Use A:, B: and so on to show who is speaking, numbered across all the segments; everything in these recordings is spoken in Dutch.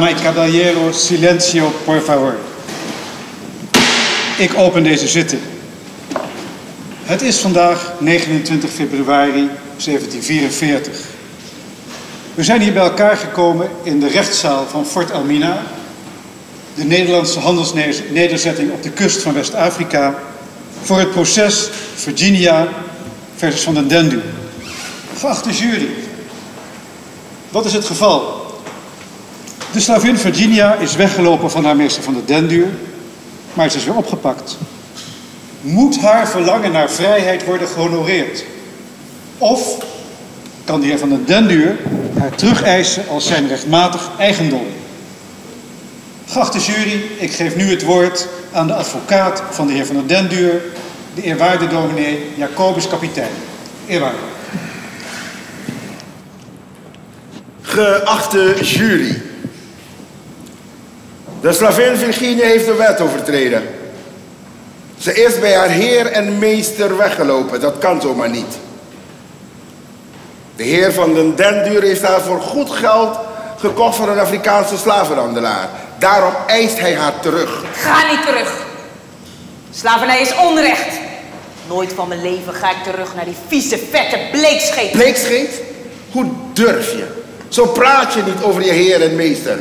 A: Dama y caballero, silencio, por favor. Ik open deze zitting. Het is vandaag 29 februari 1744. We zijn hier bij elkaar gekomen in de rechtszaal van Fort Elmina, de Nederlandse handelsnederzetting op de kust van West-Afrika, voor het proces Virginia versus Van den Dendu. Geachte jury, wat is het geval? De slavin Virginia is weggelopen van haar meester van de denduur, maar ze is weer opgepakt. Moet haar verlangen naar vrijheid worden gehonoreerd? Of kan de heer van de denduur haar terugeisen als zijn rechtmatig eigendom? Geachte jury, ik geef nu het woord aan de advocaat van de heer van de denduur, de eerwaarde dominee Jacobus Kapitein. Eerwaarde.
B: Geachte jury. De slavin Virginia heeft de wet overtreden. Ze is bij haar heer en meester weggelopen. Dat kan zomaar niet. De heer van den Denduur heeft haar voor goed geld gekocht van een Afrikaanse slavenhandelaar. Daarom eist hij haar terug.
C: Ga niet terug. Slavernij is onrecht. Nooit van mijn leven ga ik terug naar die vieze, vette bleekscheet.
B: Bleekscheet? Hoe durf je? Zo praat je niet over je heer en meester.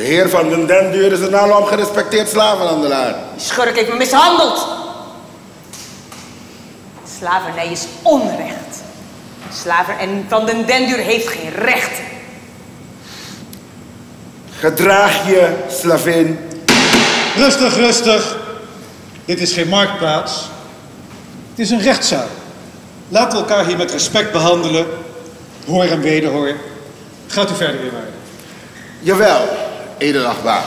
B: De heer van den Denduur is een alom gerespecteerd slavenhandelaar.
C: Die schurk heeft me mishandeld. Slavernij is onrecht. Slaven en van den Denduur heeft geen rechten.
B: Gedraag je, slavin.
A: Rustig, rustig. Dit is geen marktplaats. Het is een rechtszaal. Laten we elkaar hier met respect behandelen. Hoor en wederhoor. Gaat u verder, weer
B: Jawel, edelachtbaar.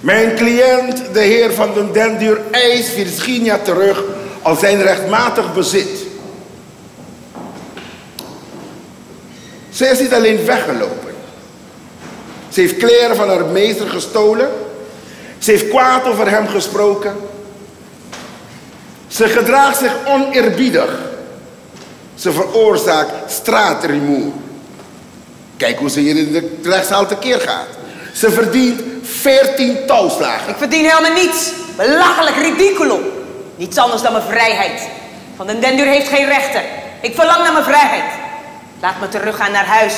B: Mijn cliënt, de heer van den Denduur, eist Virginia terug als zijn rechtmatig bezit. Ze is niet alleen weggelopen. Ze heeft kleren van haar meester gestolen. Ze heeft kwaad over hem gesproken. Ze gedraagt zich oneerbiedig. Ze veroorzaakt straatrumoer. Kijk hoe ze hier in de rechtszaal tekeer gaat. Ze verdient 14 touwslagen.
C: Ik verdien helemaal niets. Belachelijk, ridiculum. Niets anders dan mijn vrijheid. Van den Denduur heeft geen rechten. Ik verlang naar mijn vrijheid. Laat me teruggaan naar huis.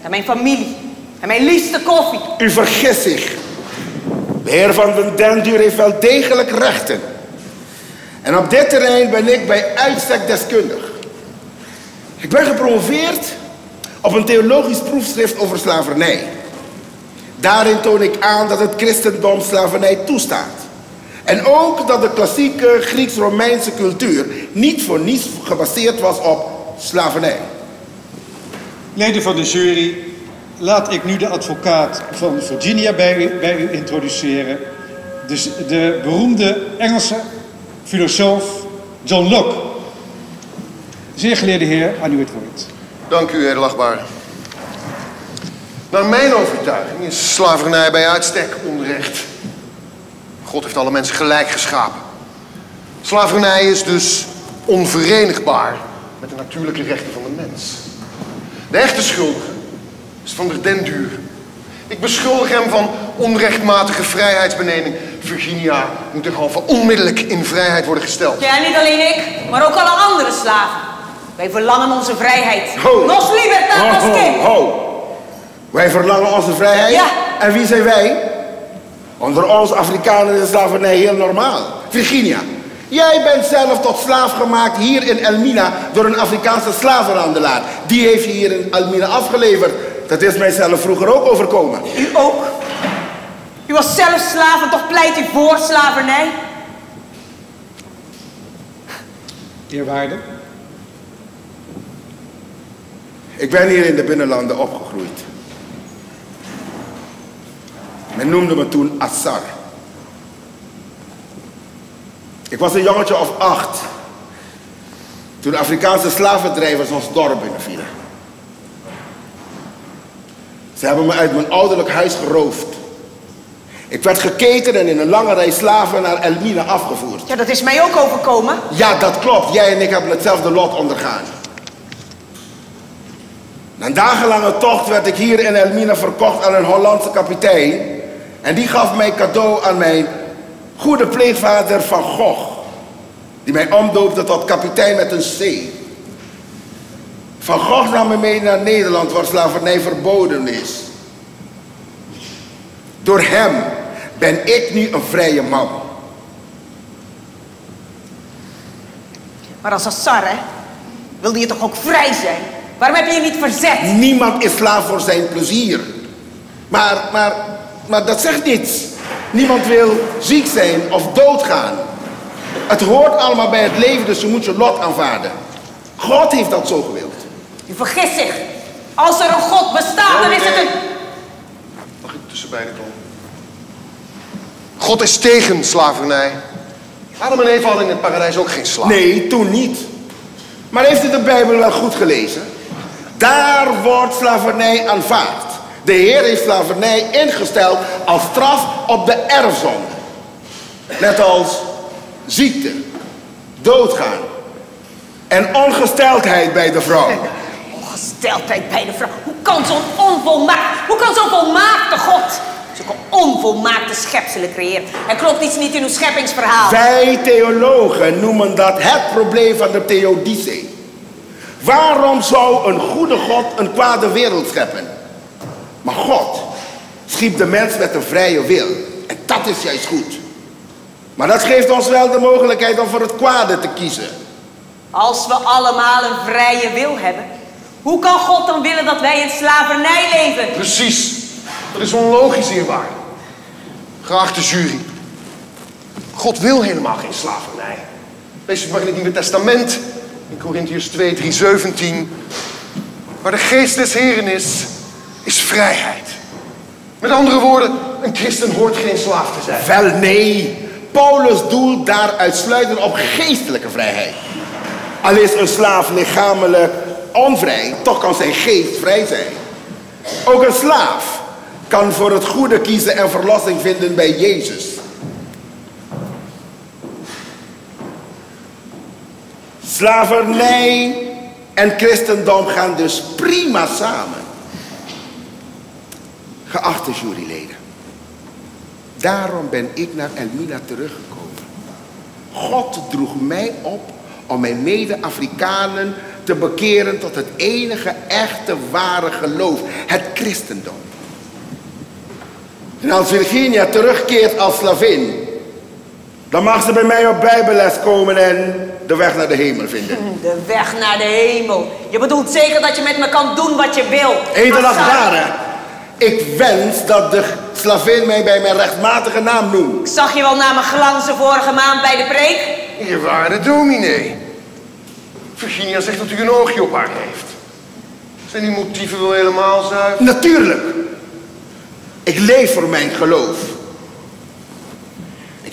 C: Naar mijn familie. En mijn liefste koffie.
B: U vergist zich. De heer van den Denduur heeft wel degelijk rechten. En op dit terrein ben ik bij uitstek deskundig. Ik ben gepromoveerd op een theologisch proefschrift over slavernij. Daarin toon ik aan dat het christendom slavernij toestaat. En ook dat de klassieke Grieks-Romeinse cultuur niet voor niets gebaseerd was op slavernij.
A: Leden van de jury, laat ik nu de advocaat van Virginia bij u, bij introduceren. De beroemde Engelse filosoof John Locke. Zeer geleerde heer, aan u het woord.
D: Dank u, edelachtbare. Naar mijn overtuiging is slavernij bij uitstek onrecht. God heeft alle mensen gelijk geschapen. Slavernij is dus onverenigbaar met de natuurlijke rechten van de mens. De echte schuldige is van der den duur. Ik beschuldig hem van onrechtmatige vrijheidsbeneding. Virginia moet derhalve onmiddellijk in vrijheid worden gesteld.
C: Ja, niet alleen ik, maar ook alle andere slaven. Wij verlangen onze vrijheid.
B: Ho.
C: Nos libertad,
B: Ho,
C: nos
B: ho, ho. Wij verlangen onze vrijheid.
C: Ja.
B: En wie zijn wij? Onder ons Afrikanen is slavernij heel normaal. Virginia, jij bent zelf tot slaaf gemaakt hier in Elmina door een Afrikaanse slavenhandelaar. Die heeft je hier in Elmina afgeleverd. Dat is mijzelf vroeger ook overkomen.
C: U ook? U was zelf slaaf en toch pleit u voor slavernij?
A: Eerwaarde.
B: Ik ben hier in de binnenlanden opgegroeid. Men noemde me toen Assar. Ik was een jongetje of acht. Toen Afrikaanse slavendrijvers ons dorp binnenvielen. Ze hebben me uit mijn ouderlijk huis geroofd. Ik werd geketen en in een lange rij slaven naar Elmina afgevoerd.
C: Ja, dat is mij ook overkomen.
B: Ja, dat klopt. Jij en ik hebben hetzelfde lot ondergaan. Na een dagenlange tocht werd ik hier in Elmina verkocht aan een Hollandse kapitein. En die gaf mij cadeau aan mijn goede pleegvader Van Gogh. Die mij omdoopte tot kapitein met een C. Van Gogh nam me mee naar Nederland waar slavernij verboden is. Door hem ben ik nu een vrije man.
C: Maar als Assar, hè, wilde je toch ook vrij zijn? Waarom heb je je niet verzet?
B: Niemand is slaaf voor zijn plezier. Maar, maar, maar dat zegt niets. Niemand wil ziek zijn of doodgaan. Het hoort allemaal bij het leven, dus je moet je lot aanvaarden. God heeft dat zo gewild.
C: U vergist zich. Als er een God bestaat, dan is het een...
D: Mag ik tussen beiden komen? God is tegen slavernij. Adam en Eva hadden in het paradijs ook geen slaaf.
B: Nee, toen niet. Maar heeft u de Bijbel wel goed gelezen? Daar wordt slavernij aanvaard. De Heer heeft slavernij ingesteld als straf op de erfzonde. Net als ziekte, doodgaan en ongesteldheid bij de vrouw.
C: Ongesteldheid bij de vrouw. Hoe kan zo'n onvolmaakt... Hoe kan zo'n volmaakte God... Zulke onvolmaakte schepselen creëren? Er klopt iets niet in uw scheppingsverhaal.
B: Wij theologen noemen dat het probleem van de theodicee. Waarom zou een goede God een kwade wereld scheppen? Maar God schiep de mens met een vrije wil. En dat is juist goed. Maar dat geeft ons wel de mogelijkheid om voor het kwade te kiezen.
C: Als we allemaal een vrije wil hebben... Hoe kan God dan willen dat wij in slavernij leven?
D: Precies. Dat is onlogisch, eerwaarde. Geachte jury. God wil helemaal geen slavernij. Lees het maar in het Nieuwe Testament. In Corinthians 2, 3, 17. Waar de geest des Heren is, is vrijheid. Met andere woorden, een christen hoort geen slaaf te zijn.
B: Wel nee, Paulus doelt daar uitsluitend op geestelijke vrijheid. Al is een slaaf lichamelijk onvrij, toch kan zijn geest vrij zijn. Ook een slaaf kan voor het goede kiezen en verlossing vinden bij Jezus. Slavernij en christendom gaan dus prima samen. Geachte juryleden, daarom ben ik naar Elmina teruggekomen. God droeg mij op om mijn mede-Afrikanen te bekeren tot het enige echte ware geloof, het christendom. En als Virginia terugkeert als slavin, dan mag ze bij mij op bijbelles komen en de weg naar de hemel vinden.
C: De weg naar de hemel. Je bedoelt zeker dat je met me kan doen wat je wil.
B: Edelachtbare, ik wens dat de slavin mij bij mijn rechtmatige naam noemt.
C: Ik zag je wel naar mijn glanzen vorige maand bij de preek.
D: Je waarde dominee. Virginia zegt dat u een oogje op haar heeft. Zijn uw motieven wel helemaal zuiver?
B: Natuurlijk. Ik leef voor mijn geloof.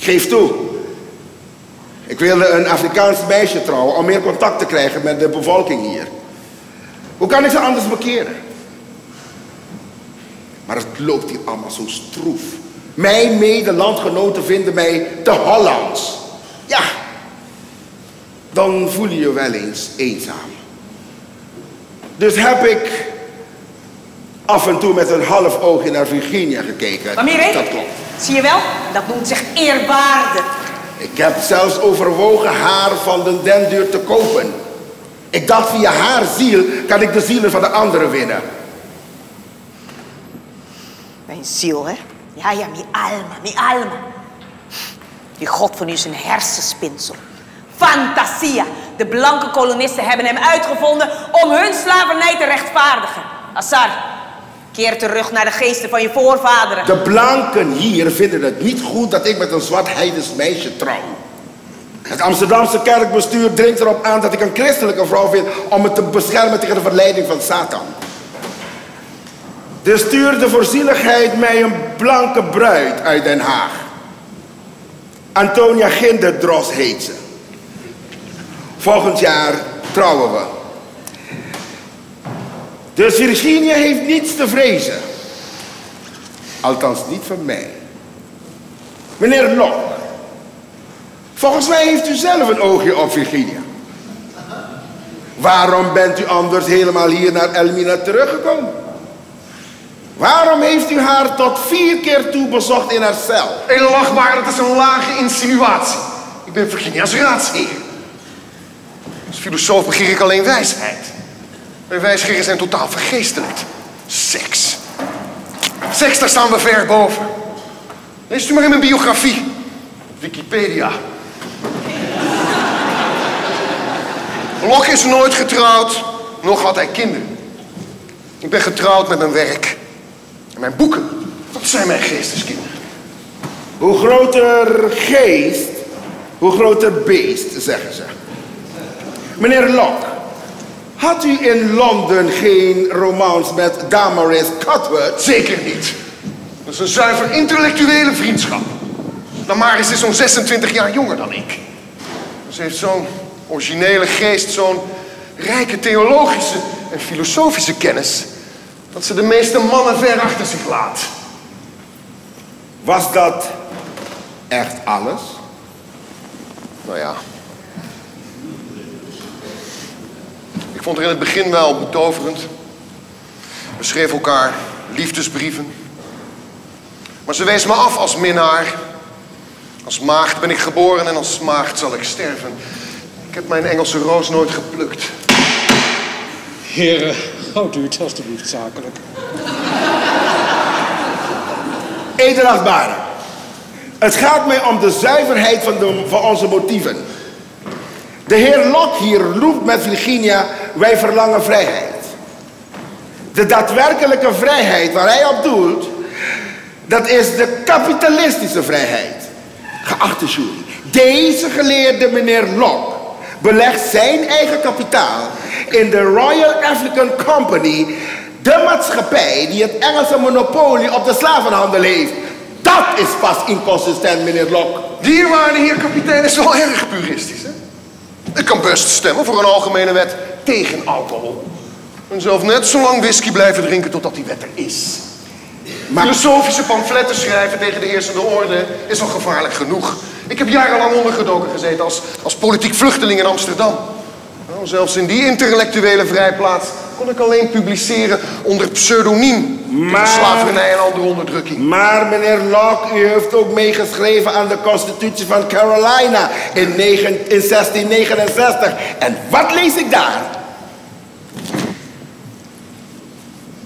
B: Ik geef toe. Ik wilde een Afrikaans meisje trouwen om meer contact te krijgen met de bevolking hier. Hoe kan ik ze anders bekeren? Maar het loopt hier allemaal zo stroef. Mijn medelandgenoten vinden mij te Hollands. Ja, dan voel je je wel eens eenzaam. Dus heb ik af en toe met een half oogje naar Virginia gekeken. Dat klopt.
C: Zie je wel? Dat noemt zich eerwaarde.
B: Ik heb zelfs overwogen haar van de denduur te kopen. Ik dacht via haar ziel kan ik de zielen van de anderen winnen.
C: Mijn ziel, hè? Ja, ja, mi alma, mi alma. Die god van u is een hersenspinsel. Fantasia. De blanke kolonisten hebben hem uitgevonden om hun slavernij te rechtvaardigen. Assar, keer terug naar de geesten van je voorvaderen.
B: De blanken hier vinden het niet goed dat ik met een zwart heidens meisje trouw. Het Amsterdamse kerkbestuur dringt erop aan dat ik een christelijke vrouw vind om me te beschermen tegen de verleiding van Satan. Dus stuurde voor zieligheid mij een blanke bruid uit Den Haag. Antonia Ginderdros heet ze. Volgend jaar trouwen we. Dus Virginia heeft niets te vrezen. Althans niet van mij. Meneer Lok, volgens mij heeft u zelf een oogje op Virginia. Waarom bent u anders helemaal hier naar Elmina teruggekomen? Waarom heeft u haar tot vier keer toe bezocht in haar cel?
D: Edelachtbare, dat is een lage insinuatie. Ik ben Virginia's raadsheer. Als filosoof begeer ik alleen wijsheid. Mijn wijsgeren zijn totaal vergeestelijkt. Seks. Seks, daar staan we ver boven. Leest u maar in mijn biografie. Wikipedia. Locke is nooit getrouwd, nog had hij kinderen. Ik ben getrouwd met mijn werk. En mijn boeken, dat zijn mijn geesteskinderen.
B: Hoe groter geest, hoe groter beest, zeggen ze. Meneer Locke, had u in Londen geen romans met Damaris Cuthbert?
D: Zeker niet. Dat is een zuiver intellectuele vriendschap. Damaris is zo'n 26 jaar jonger dan ik. Ze heeft zo'n originele geest, zo'n rijke theologische en filosofische kennis... dat ze de meeste mannen ver achter zich laat.
B: Was dat echt alles?
D: Nou ja. Ik vond haar in het begin wel betoverend. We schreven elkaar liefdesbrieven. Maar ze wees me af als minnaar. Als maagd ben ik geboren en als maagd zal ik sterven. Ik heb mijn Engelse roos nooit geplukt.
A: Heren, houdt u het alstublieft zakelijk.
B: Edelachtbare, het gaat mij om de zuiverheid van, de, van onze motieven. De heer Locke hier roept met Virginia, wij verlangen vrijheid. De daadwerkelijke vrijheid waar hij op doelt, dat is de kapitalistische vrijheid. Geachte jury, deze geleerde meneer Locke belegt zijn eigen kapitaal in de Royal African Company, de maatschappij die het Engelse monopolie op de slavenhandel heeft. Dat is pas inconsistent, meneer Locke.
D: Die waarde heer kapitein is wel erg puristisch, hè? Ik kan best stemmen voor een algemene wet tegen alcohol. En zelf net zo lang whisky blijven drinken totdat die wet er is.
B: Maar-
D: Filosofische pamfletten schrijven tegen de heersende orde is al gevaarlijk genoeg. Ik heb jarenlang ondergedoken gezeten als, als politiek vluchteling in Amsterdam. Nou, zelfs in die intellectuele vrijplaats kon ik alleen publiceren onder pseudoniem.
B: Maar-.
D: Slavernij en andere onderdrukking.
B: Maar meneer Locke, u heeft ook meegeschreven aan de constitutie van Carolina in, negen- in 1669. En wat lees ik daar?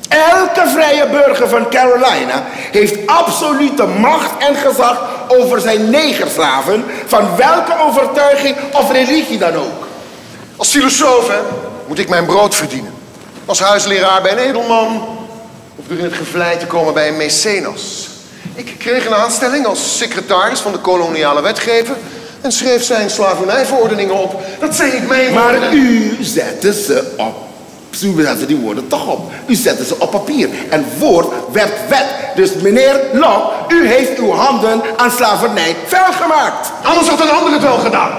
B: Elke vrije burger van Carolina heeft absolute macht en gezag over zijn negerslaven, van welke overtuiging of religie dan ook.
D: Als filosoof hè, moet ik mijn brood verdienen. Als huisleraar bij een edelman. Of door in het gevlei te komen bij een mecenas. Ik kreeg een aanstelling als secretaris van de koloniale wetgever. En schreef zijn slavernijverordeningen op. Dat zijn niet mijn
B: Maar u zette ze op. Zo zetten die woorden toch op. U zette ze op papier. En woord werd wet. Dus meneer Locke, u heeft uw handen aan slavernij vuil gemaakt.
D: Anders had een ander het wel gedaan.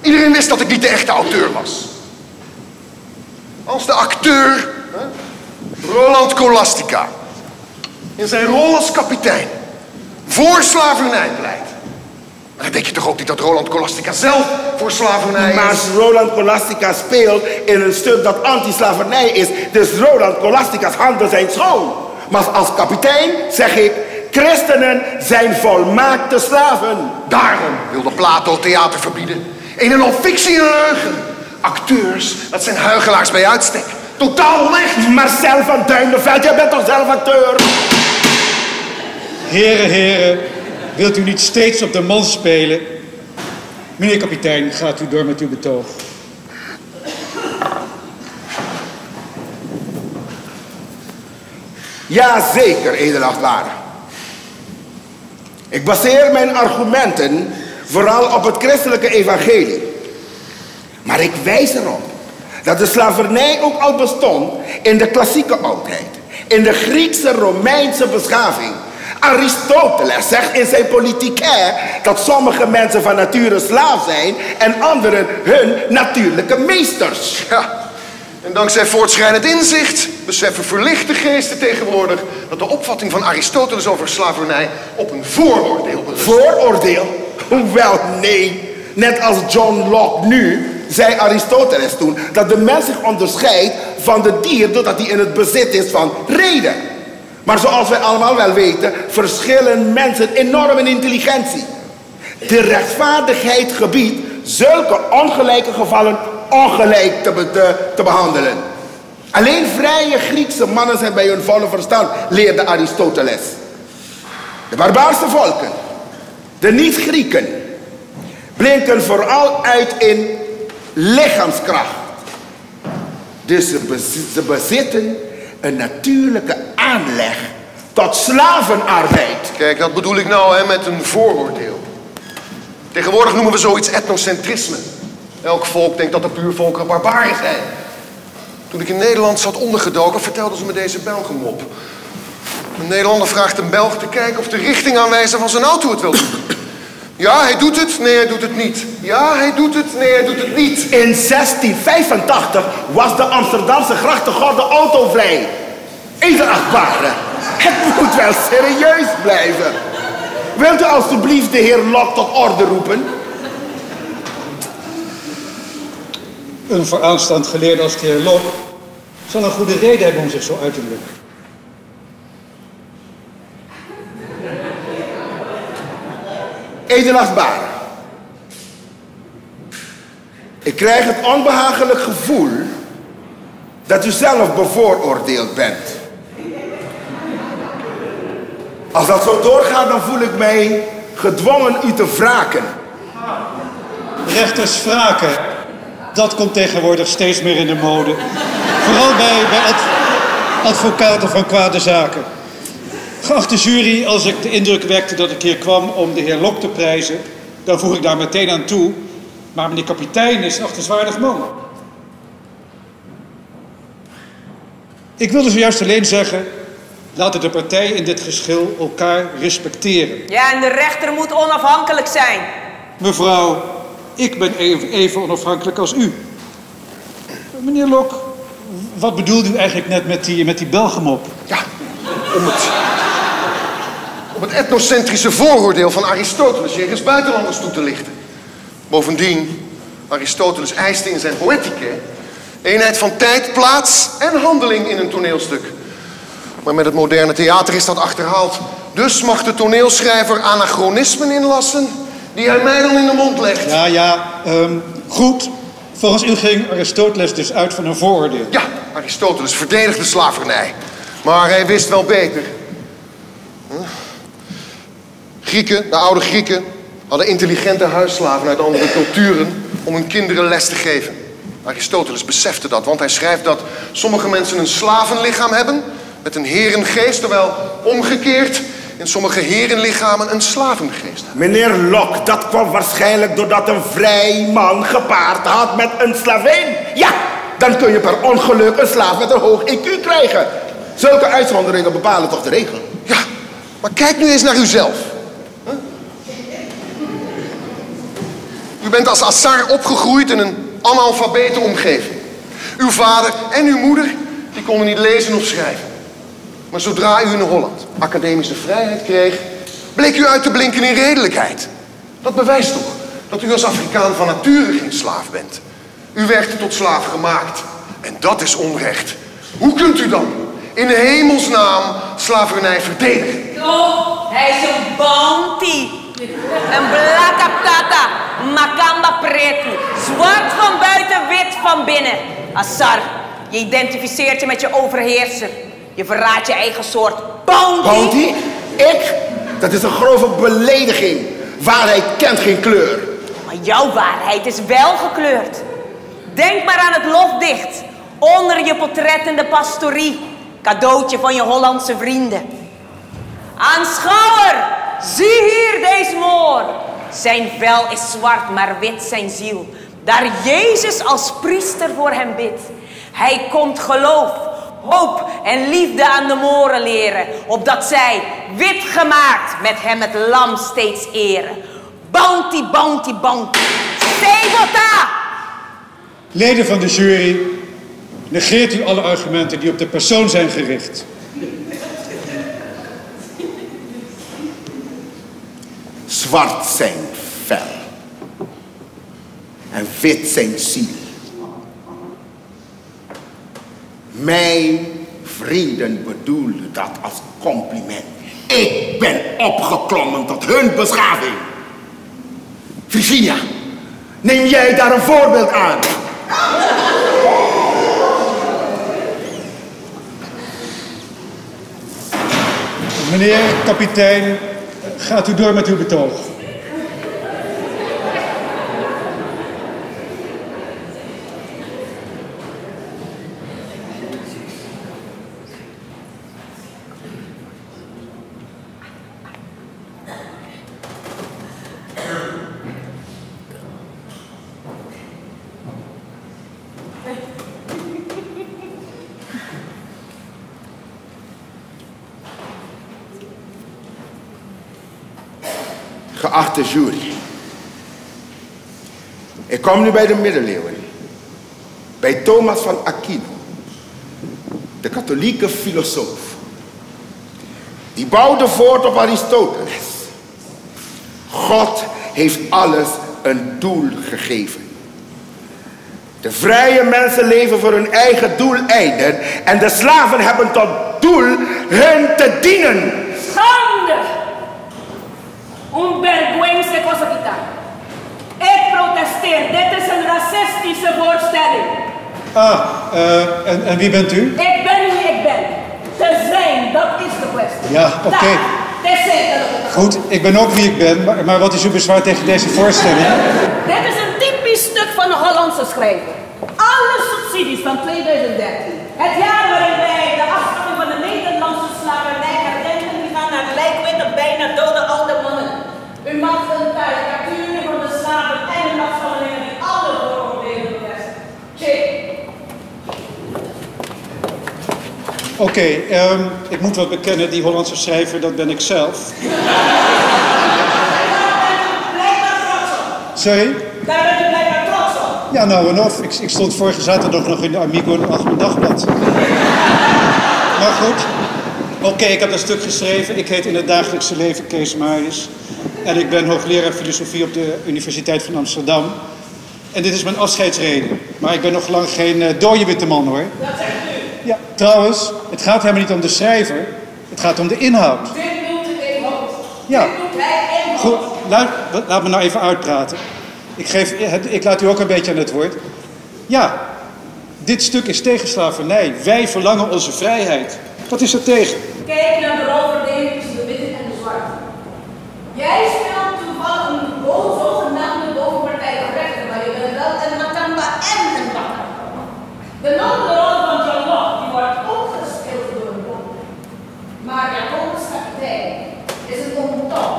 D: Iedereen wist dat ik niet de echte auteur was. Als de acteur, hè, Roland Colastica, in zijn rol als kapitein voor slavernij pleit. Maar dan denk je toch ook niet dat Roland Colastica zelf voor slavernij
B: Maar
D: is?
B: Roland Colastica speelt in een stuk dat anti-slavernij is. Dus Roland Colastica's handen zijn schoon. Maar als kapitein zeg ik, christenen zijn volmaakte slaven.
D: Daarom wilde Plato theater verbieden. Een en al fictie en leugen. Acteurs, dat zijn huigelaars bij uitstek. Totaal onecht.
B: Marcel van Duinderveld, jij bent toch zelf acteur?
A: Heren, heren, wilt u niet steeds op de man spelen? Meneer kapitein, gaat u door met uw betoog.
B: Ja, zeker, edelachtbare. Ik baseer mijn argumenten vooral op het christelijke evangelie. Maar ik wijs erop dat de slavernij ook al bestond in de klassieke oudheid. In de Griekse Romeinse beschaving. Aristoteles zegt in zijn Politica dat sommige mensen van nature slaaf zijn en anderen hun natuurlijke meesters.
D: Ja, en dankzij voortschrijdend inzicht beseffen verlichte geesten tegenwoordig dat de opvatting van Aristoteles over slavernij op een vooroordeel berust.
B: Vooroordeel? Wel, nee. Net als John Locke nu, zei Aristoteles toen dat de mens zich onderscheidt van de dier doordat hij in het bezit is van reden. Maar zoals wij allemaal wel weten, verschillen mensen enorm in intelligentie. De rechtvaardigheid gebiedt zulke ongelijke gevallen ongelijk te, te behandelen. Alleen vrije Griekse mannen zijn bij hun volle verstand, leerde Aristoteles. De barbaarse volken, de niet-Grieken, blinken vooral uit in lichaamskracht. Dus ze, bezi- ze bezitten een natuurlijke aanleg tot slavenarbeid.
D: Kijk, dat bedoel ik nou hè, met een vooroordeel. Tegenwoordig noemen we zoiets etnocentrisme. Elk volk denkt dat de buurvolken barbaren zijn. Toen ik in Nederland zat ondergedoken, vertelden ze me deze Belgenmop. Een Nederlander vraagt een Belg te kijken of de richtingaanwijzer van zijn auto het wil doen. Ja, hij doet het. Nee, hij doet het niet. Ja, hij doet het. Nee, hij doet het niet.
B: In 1685 was de Amsterdamse grachtengordel autovrij. Edelachtbare, het moet wel serieus blijven. Wilt u alstublieft de heer Lok tot orde roepen?
A: Een vooraanstaand geleerde als de heer Locke zal een goede reden hebben om zich zo uit te drukken.
B: Edelachtbare. Ik krijg het onbehagelijk gevoel dat u zelf bevooroordeeld bent. Als dat zo doorgaat, dan voel ik mij gedwongen u te wraken.
A: Rechters wraken, dat komt tegenwoordig steeds meer in de mode. Vooral bij, bij ad- advocaten van kwade zaken. Geachte jury, als ik de indruk wekte dat ik hier kwam om de heer Lok te prijzen, dan voeg ik daar meteen aan toe. Maar meneer kapitein is een achtenswaardig man. Ik wilde zojuist alleen zeggen, laten de partijen in dit geschil elkaar respecteren.
C: Ja, en de rechter moet onafhankelijk zijn.
A: Mevrouw, ik ben even, even onafhankelijk als u. Meneer Lok, wat bedoelde u eigenlijk net met die, met die Belgemop?
D: Ja, om het, het etnocentrische vooroordeel van Aristoteles jegens buitenlanders toe te lichten. Bovendien, Aristoteles eiste in zijn Poëtieke Eenheid van tijd, plaats en handeling in een toneelstuk. Maar met het moderne theater is dat achterhaald. Dus mag de toneelschrijver anachronismen inlassen die hij mij dan in de mond legt.
A: Ja, ja, ehm, goed. Volgens u ging Aristoteles dus uit van een vooroordeel.
D: Ja, Aristoteles verdedigde slavernij. Maar hij wist wel beter. Grieken, de oude Grieken, hadden intelligente huisslaven uit andere culturen om hun kinderen les te geven. Aristoteles besefte dat, want hij schrijft dat sommige mensen een slavenlichaam hebben met een herengeest, terwijl omgekeerd in sommige herenlichamen een slavengeest.
B: Meneer Locke, dat kwam waarschijnlijk doordat een vrij man gepaard had met een slavin. Ja, dan kun je per ongeluk een slaaf met een hoog IQ krijgen. Zulke uitzonderingen bepalen toch de regel?
D: Ja, maar kijk nu eens naar uzelf. U bent als Assar opgegroeid in een analfabete omgeving. Uw vader en uw moeder die konden niet lezen of schrijven. Maar zodra u in Holland academische vrijheid kreeg, bleek u uit te blinken in redelijkheid. Dat bewijst toch dat u als Afrikaan van nature geen slaaf bent. U werd tot slaaf gemaakt. En dat is onrecht. Hoe kunt u dan in de hemelsnaam slavernij verdedigen?
C: Oh, hij is een bounty. Een blakke tata. Makamba pretu. Zwart van buiten, wit van binnen. Assar, je identificeert je met je overheerser. Je verraadt je eigen soort. Bounty.
B: Bounty? Ik? Dat is een grove belediging. Waarheid kent geen kleur.
C: Maar jouw waarheid is wel gekleurd. Denk maar aan het lofdicht. Onder je portret in de pastorie. Cadeautje van je Hollandse vrienden. Aanschouwer, zie hier deze moor. Zijn vel is zwart, maar wit zijn ziel. Daar Jezus als priester voor hem bidt. Hij komt geloof, hoop en liefde aan de moren leren. Opdat zij, wit gemaakt, met hem het lam steeds eren. Bounty, bounty, bounty. Sebota!
A: Leden van de jury, negeert u alle argumenten die op de persoon zijn gericht.
B: Zwart zijn vel. En wit zijn ziel. Mijn vrienden bedoelden dat als compliment. Ik ben opgeklommen tot hun beschaving. Virginia, neem jij daar een voorbeeld aan?
A: Meneer kapitein, gaat u door met uw betoog.
B: Jury. Ik kom nu bij de middeleeuwen. Bij Thomas van Aquino. De katholieke filosoof. Die bouwde voort op Aristoteles. God heeft alles een doel gegeven. De vrije mensen leven voor hun eigen doeleinden en de slaven hebben tot doel hun te dienen.
C: Un vergüenza cosa quita. Ik protesteer. Dit is een racistische voorstelling.
A: Ah, eh, en, en wie bent u?
C: Ik ben wie ik ben. Te zijn, dat is de kwestie.
A: Ja, oké.
C: Het
A: Goed, ik ben ook wie ik ben, maar, maar wat is uw bezwaar tegen deze voorstelling?
C: Dit is een typisch stuk van de Hollandse schrijver. Alle subsidies van 2013. Het jaar waarin wij de afschaffing van de Nederlandse slavernij herdenken, die gaan naar lijkwitte, bijna dode oude mannen. U mag een karikatuur van de slaven en de afstammelingen die alle vooroordelen bevesten. Check.
A: Oké, ehm, ik moet wat bekennen, die Hollandse schrijver, dat ben ik zelf.
C: Blijkbaar trots op.
A: Sorry?
C: Daar bent u blijkbaar trots op.
A: Ja, nou en of. Ik, ik stond vorige zaterdag nog in de Amigo Algemeen Dagblad. Maar goed. Oké, ik heb een stuk geschreven. Ik heet in het dagelijkse leven Kees Marius. En ik ben hoogleraar filosofie op de Universiteit van Amsterdam. En dit is mijn afscheidsreden. Maar ik ben nog lang geen eh, dode witte man hoor.
E: Dat zegt u.
A: Ja, trouwens, het gaat helemaal niet om de schrijver. Het gaat om de inhoud.
E: Dit noemt het inhoud.
A: Ja.
E: Dit noemt hij inhoud.
A: Goed, laat, laat me nou even uitpraten. Ik, geef, ik laat u ook een beetje aan het woord. Ja, dit stuk is tegen slavernij. Wij verlangen onze vrijheid. Wat is er tegen?
E: Kijk naar de rolverdeling tussen de witte en de zwarte. Jij speelt toevallig een bo- zogenaamde bovenpartijdig rechter, maar je bent wel een Matamba en een Bakker. De andere rol van John Locke, die wordt ook gespeeld door een blanke. Maar Jacobus kapitein is een omtom.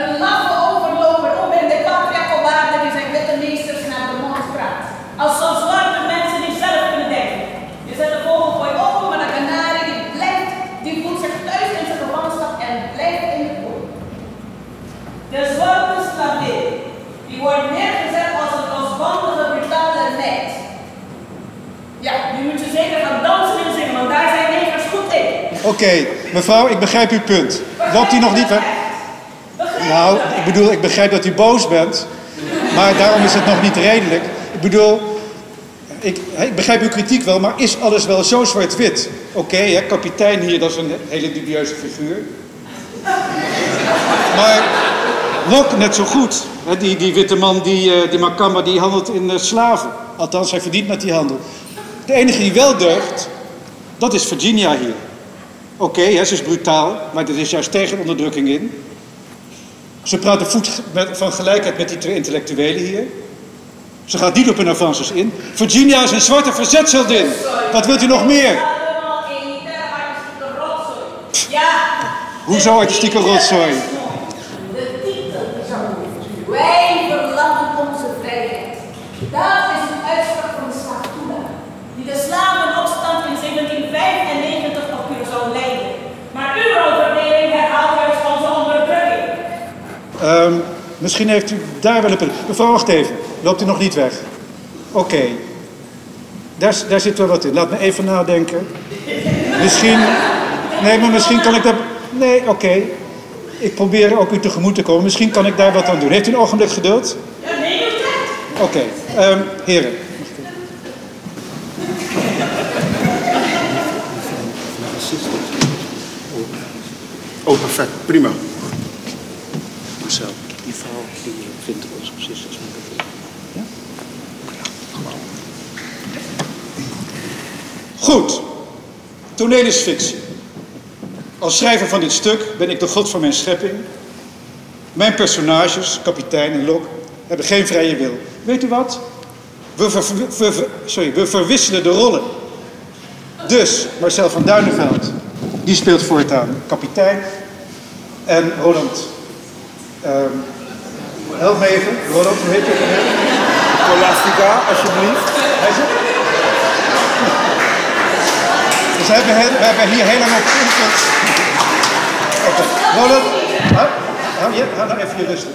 E: Een laffe overloper om in de patriarchowaarde die zijn witte meesters naar de mond praat. Als zo'n zwarte mensen die zelf kunnen denken. Je zet de vogelkooi open, maar de kanarie die blijft, die voelt zich thuis in zijn gevangenschap en blijft in de kooi. De zwarte slavin, die wordt neergezet als een losbandige, brutale meid. Ja, nu moet je zeker gaan dansen en zingen, want daar zijn negers goed in.
A: Oké, mevrouw, ik begrijp uw punt. Loopt u nog niet weg? Nou, ik bedoel, ik begrijp dat u boos bent. Maar daarom is het nog niet redelijk. Ik bedoel, ik, ik begrijp uw kritiek wel, maar is alles wel zo zwart-wit? Oké, kapitein hier, dat is een hele dubieuze figuur. Maar Lok net zo goed. Die, die witte man, die, eh, die Makamba, die handelt in eh, slaven. Althans, hij verdient met die handel. De enige die wel deugt, dat is Virginia hier. Oké, hè, ze is brutaal, maar dat is juist tegen onderdrukking in. Ze praat de voet van gelijkheid met die twee intellectuelen hier. Ze gaat niet op hun avances in. Virginia is een zwarte verzetsheldin. Wat wilt u nog meer?
E: Allemaal elitaire artistieke rotzooi. Ja.
A: Hoezo artistieke rotzooi?
E: De titel is zo goed. Wij verlangen onze vrijheid. Dat is een uitspraak van de Statula, die de slavenopstand in 1795 op Curaçao leidde. Maar uw overdeling herhaalt juist onze onderdrukking.
A: Ehm, misschien heeft u daar wel een punt. Mevrouw, wacht even. Loopt u nog niet weg? Oké. Daar, daar zit wel wat in. Laat me even nadenken. Misschien... Nee, maar misschien kan ik daar... Nee, oké. Ik probeer ook u tegemoet te komen. Misschien kan ik daar wat aan doen. Heeft u een ogenblik geduld?
E: Ja, neem uw tijd.
A: Oké. ehm, heren.
B: Oh, perfect. Prima.
A: Marcel, die vrouw die vindt ons racistisch. Ja? Goed. Toneel is fictie. Als schrijver van dit stuk ben ik de god van mijn schepping. Mijn personages, kapitein en Lok, hebben geen vrije wil. Weet u wat? We, ver- we ver- sorry, we verwisselen de rollen. Dus Marcel van Duinenveld, die speelt voortaan kapitein. En Roland Ehm help me even. Roland, hoe heet je?
B: Scholastica, alsjeblieft.
A: Hij het? Dus we hebben, heel- we hebben hier op input. Oké, Roland, hou, je, hou nou even je rustig.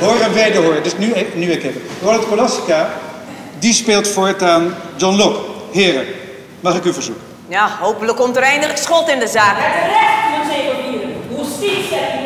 A: Hoor en wederhoor, dus nu, e- nu ik even. Roland Colastica, die speelt voortaan John Locke. Heren, mag ik u verzoeken?
E: Ja, hopelijk komt er eindelijk schot in de zaak.
F: Het recht moet zeker vieren. Hoe stiet zet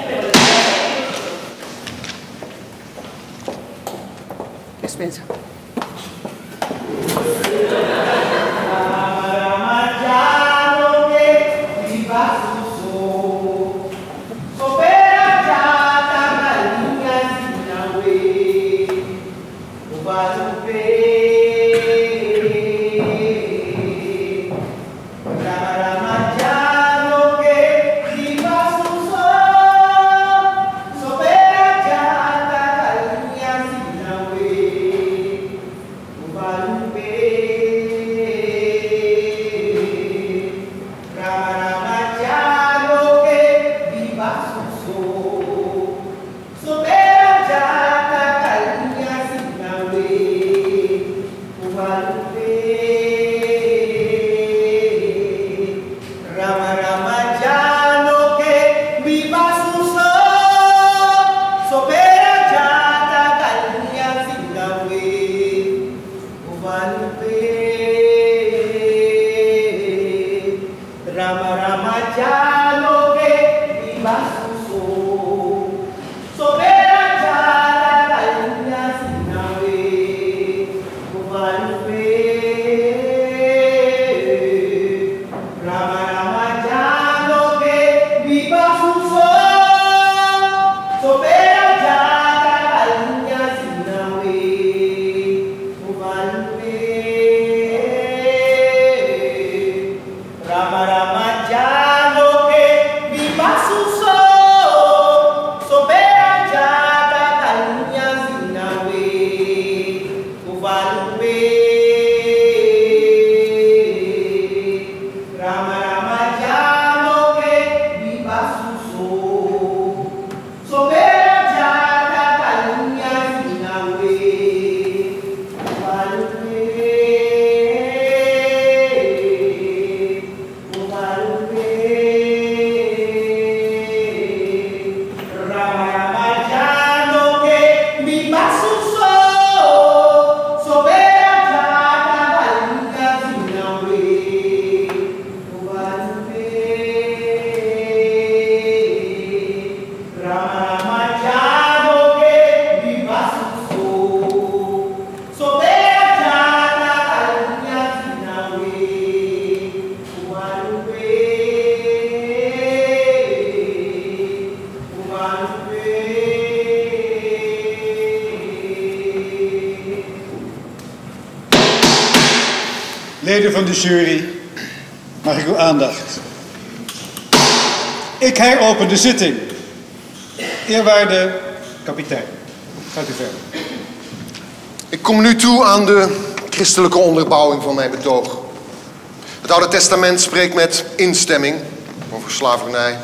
A: Leden van de jury, mag ik uw aandacht? Ik heropen de zitting. Eerwaarde kapitein, gaat u verder.
D: Ik kom nu toe aan de christelijke onderbouwing van mijn betoog. Het Oude Testament spreekt met instemming over slavernij.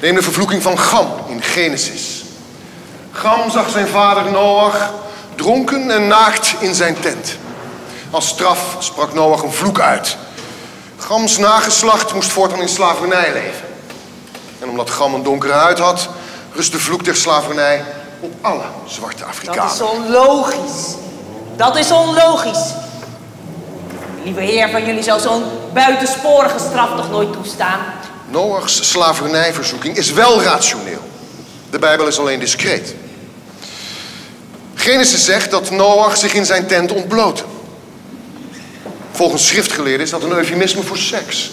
D: Neem de vervloeking van Gam in Genesis. Gam zag zijn vader Noach dronken en naakt in zijn tent. Als straf sprak Noach een vloek uit. Gams nageslacht moest voortaan in slavernij leven. En omdat Gam een donkere huid had, rust de vloek der slavernij op alle zwarte
C: Dat
D: Afrikanen.
C: is onlogisch. Dat is onlogisch. Lieve heer van jullie zou zo'n buitensporige straf toch nooit toestaan?
D: Noachs slavernijverzoeking is wel rationeel. De Bijbel is alleen discreet. Genesis zegt dat Noach zich in zijn tent ontblootte. Volgens schriftgeleerden is dat een eufemisme voor seks.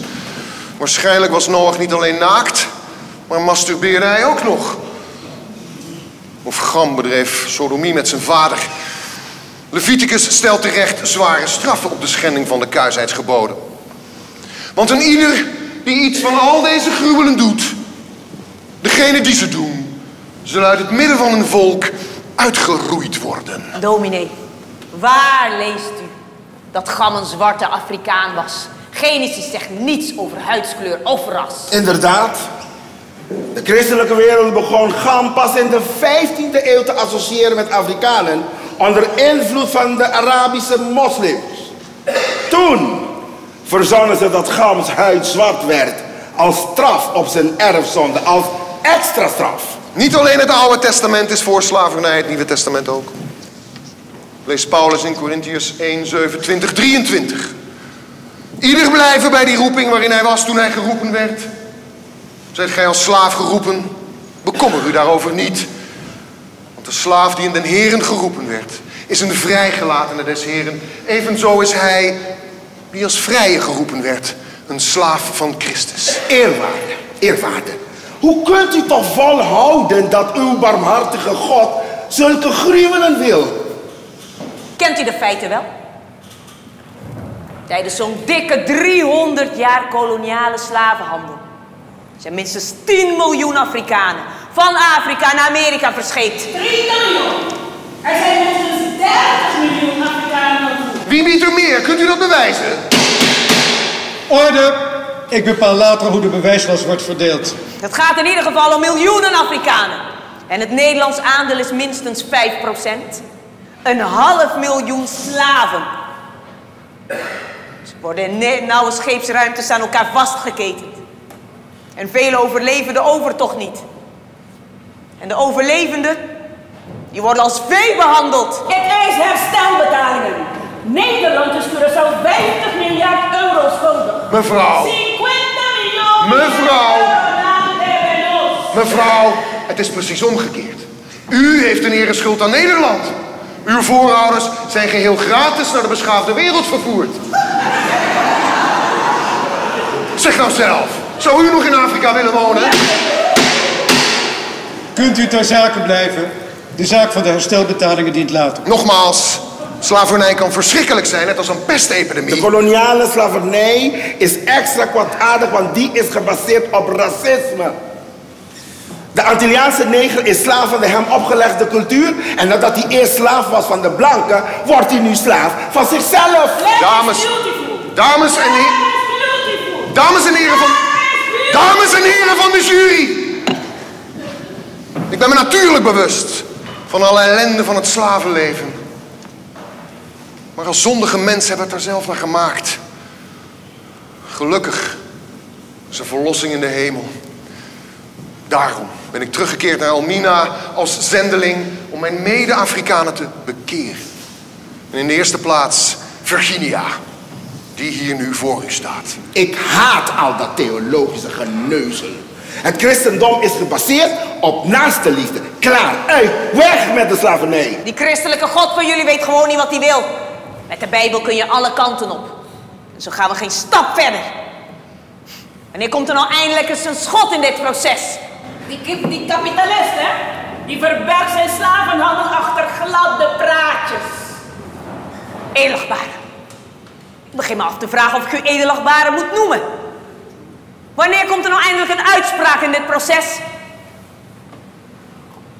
D: Waarschijnlijk was Noach niet alleen naakt, maar masturbeerde hij ook nog. Of Gam bedreef sodomie met zijn vader. Leviticus stelt terecht zware straffen op de schending van de kuisheidsgeboden. Want een ieder die iets van al deze gruwelen doet, degene die ze doen, zullen uit het midden van een volk uitgeroeid worden.
C: Dominee, waar leest u dat Gam een zwarte Afrikaan was? Genesis zegt niets over huidskleur of ras.
B: Inderdaad. De christelijke wereld begon Gam pas in de 15e eeuw te associëren met Afrikanen onder invloed van de Arabische moslims. Toen verzonnen ze dat Gams huid zwart werd als straf op zijn erfzonde, als extra straf.
D: Niet alleen het Oude Testament is voor slavernij, het Nieuwe Testament ook. Lees Paulus in Corinthians 1, 27, 23. Ieder blijven bij die roeping waarin hij was toen hij geroepen werd. Zijt gij als slaaf geroepen? Bekommer u daarover niet. Want de slaaf die in den Heren geroepen werd, is een vrijgelatene des Heren. Evenzo is hij die als vrije geroepen werd, een slaaf van Christus.
B: Eerwaarde, eerwaarde. Hoe kunt u toch volhouden dat uw barmhartige God zulke gruwelen wil?
C: Kent u de feiten wel? Tijdens zo'n dikke 300 jaar koloniale slavenhandel zijn minstens 10 miljoen Afrikanen van Afrika naar Amerika verscheept.
F: 3 miljoen. Er zijn minstens 30 miljoen Afrikanen ontvoerd.
D: Wie biedt er meer? Kunt u dat bewijzen?
A: Orde! Ik bepaal later hoe de bewijslast wordt verdeeld.
C: Het gaat in ieder geval om miljoenen Afrikanen. En het Nederlands aandeel is minstens 5%. Een half miljoen slaven. Ze worden in nauwe scheepsruimtes aan elkaar vastgeketend. En vele overleven de overtocht niet. En de overlevenden, die worden als vee behandeld.
F: Ik eis herstelbetalingen. Nederland is Curaçao 50 miljard euro schuldig.
D: Mevrouw,
F: 50 miljoen
D: Mevrouw. mevrouw, het is precies omgekeerd. U heeft een ereschuld aan Nederland. Uw voorouders zijn geheel gratis naar de beschaafde wereld vervoerd. Zeg nou zelf, zou u nog in Afrika willen wonen?
A: Kunt u ter zake blijven? De zaak van de herstelbetalingen dient later.
D: Nogmaals, slavernij kan verschrikkelijk zijn, net als een
B: De
D: pestepidemie.
B: koloniale slavernij is extra kwaadaardig, want die is gebaseerd op racisme. De Antilliaanse neger is slaaf van de hem opgelegde cultuur. En nadat hij eerst slaaf was van de blanken, wordt hij nu slaaf van zichzelf.
D: Dames, dames en heren, dames en heren van, dames en heren van de jury. Ik ben me natuurlijk bewust van alle ellende van het slavenleven. Maar als zondige mensen hebben het er zelf naar gemaakt. Gelukkig is er verlossing in de hemel. Daarom ben ik teruggekeerd naar Almina als zendeling om mijn mede-Afrikanen te bekeren. En in de eerste plaats Virginia, die hier nu voor u staat.
B: Ik haat al dat theologische geneuzel. Het christendom is gebaseerd op naaste liefde. Klaar, uit, weg met de slavernij.
C: Die christelijke God van jullie weet gewoon niet wat hij wil. Met de Bijbel kun je alle kanten op. En zo gaan we geen stap verder. Wanneer komt er nou eindelijk eens een schot in dit proces?
F: Die, die kapitalist, hè? Die verbergt zijn slavenhandel achter gladde praatjes.
C: Eerlijkbaar. Ik begin me af te vragen of ik u edelachtbare moet noemen. Wanneer komt er nou eindelijk een uitspraak in dit proces?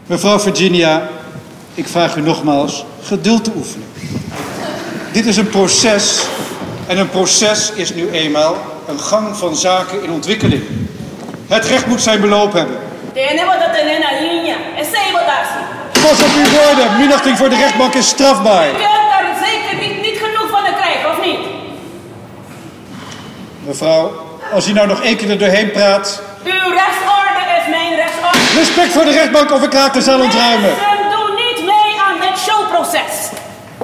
A: Mevrouw Virginia, ik vraag u nogmaals geduld te oefenen. Dit is een proces en een proces is nu eenmaal een gang van zaken in ontwikkeling. Het recht moet zijn beloop hebben.
F: Tenemos que tener una línea. Esa es votatie.
A: Pas op uw woorden, minachting voor de rechtbank is strafbaar.
F: U hebt daar zeker niet, niet genoeg van krijgen, of niet?
A: Mevrouw, als u nou nog één keer er doorheen praat.
F: Uw rechtsorde is mijn rechtsorde.
A: Respect voor de rechtbank of ik raak de zaal ontruimen.
F: Mensen doen niet mee aan dit showproces.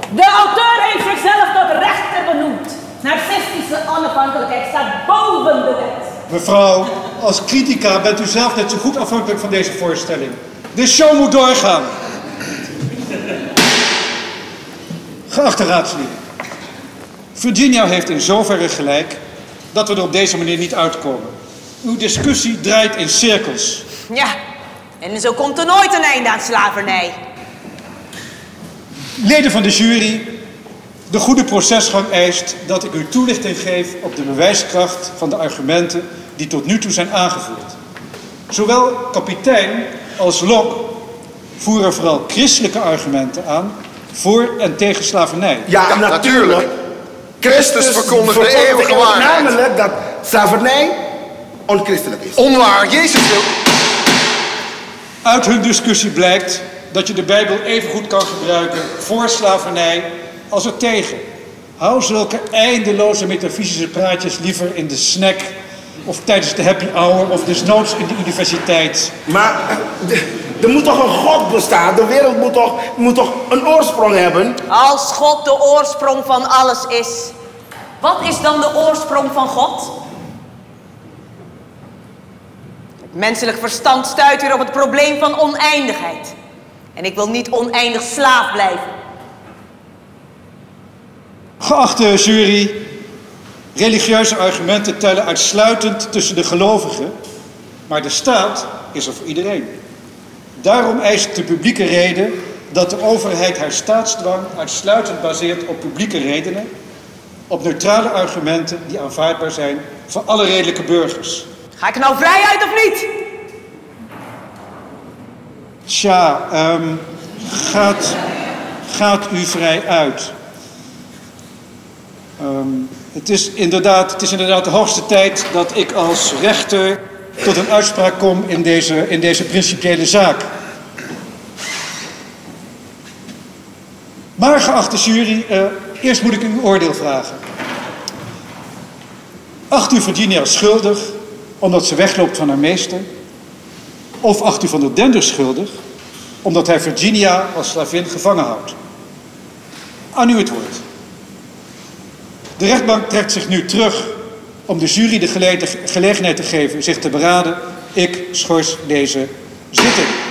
F: De auteur heeft zichzelf tot rechter benoemd. Narcistische onafhankelijkheid staat boven de wet.
A: Mevrouw, als critica bent u zelf net zo goed afhankelijk van deze voorstelling. De show moet doorgaan. Geachte raadsleden. Virginia heeft in zoverre gelijk dat we er op deze manier niet uitkomen. Uw discussie draait in cirkels.
C: Ja, en zo komt er nooit een einde aan slavernij.
A: Leden van de jury, de goede procesgang eist dat ik u toelichting geef op de bewijskracht van de argumenten die tot nu toe zijn aangevoerd. Zowel kapitein als Lok voeren vooral christelijke argumenten aan voor en tegen slavernij.
B: Ja,
D: Ja,
B: natuurlijk.
D: natuurlijk. Christus verkondigt de eeuwige waarheid.
B: Namelijk dat slavernij onchristelijk is.
D: Onwaar, Jezus wil...
A: Uit hun discussie blijkt dat je de Bijbel even goed kan gebruiken voor slavernij als er tegen. Hou zulke eindeloze metafysische praatjes liever in de snack of tijdens de happy hour of desnoods in de universiteit.
B: Maar er moet toch een God bestaan? De wereld moet toch, moet toch een oorsprong hebben?
C: Als God de oorsprong van alles is, wat is dan de oorsprong van God? Het menselijk verstand stuit weer op het probleem van oneindigheid. En ik wil niet oneindig slaaf blijven.
A: Geachte jury, religieuze argumenten tellen uitsluitend tussen de gelovigen, maar de staat is er voor iedereen. Daarom eist de publieke reden dat de overheid haar staatsdwang uitsluitend baseert op publieke redenen, op neutrale argumenten die aanvaardbaar zijn voor alle redelijke burgers.
C: Ga ik er nou vrij uit of niet?
A: Tja, ehm, gaat, gaat u vrij uit? Ehm, het, is inderdaad, het is inderdaad de hoogste tijd dat ik als rechter tot een uitspraak kom in deze, in deze principiële zaak. Maar geachte jury, eh, eerst moet ik u uw oordeel vragen. Acht u Virginia schuldig omdat ze wegloopt van haar meester? Of acht u van der Dender schuldig omdat hij Virginia als slavin gevangen houdt? Aan u het woord. De rechtbank trekt zich nu terug om de jury de gelegenheid te geven zich te beraden. Ik schors deze zitting.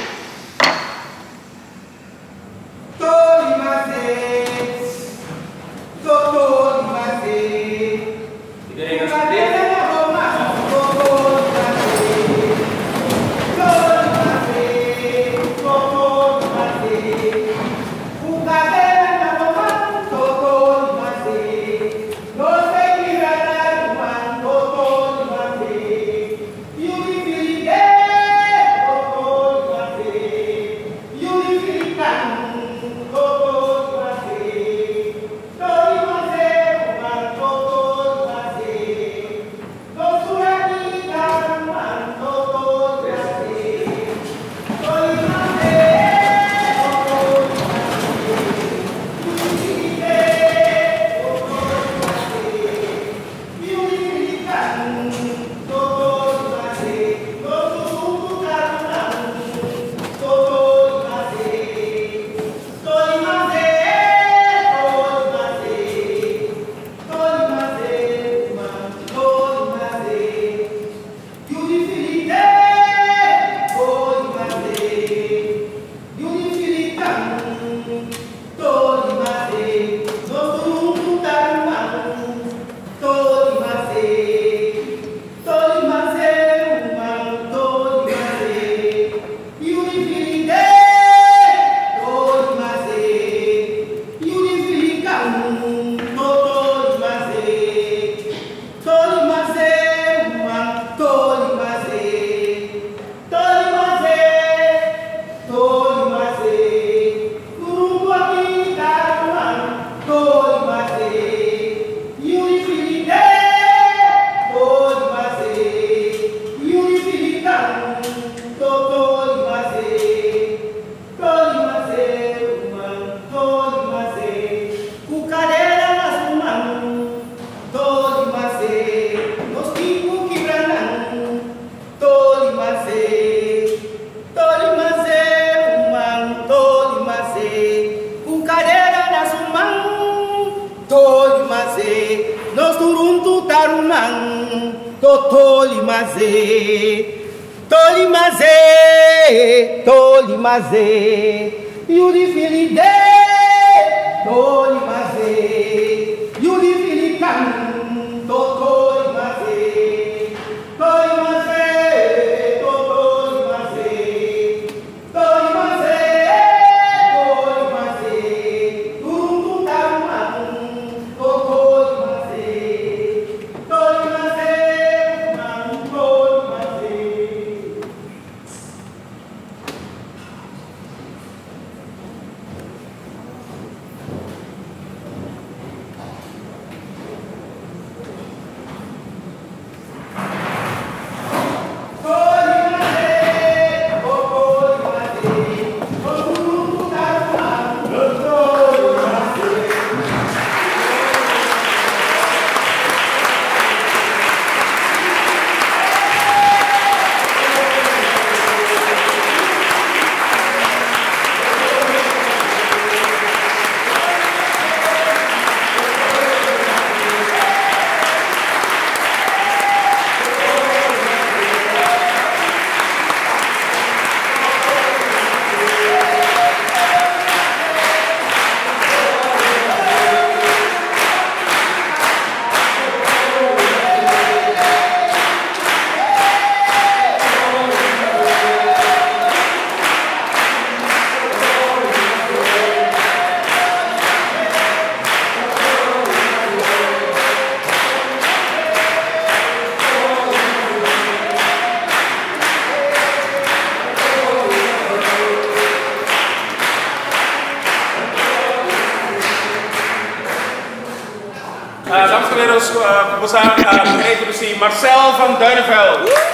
G: Marcel van Duinenveld.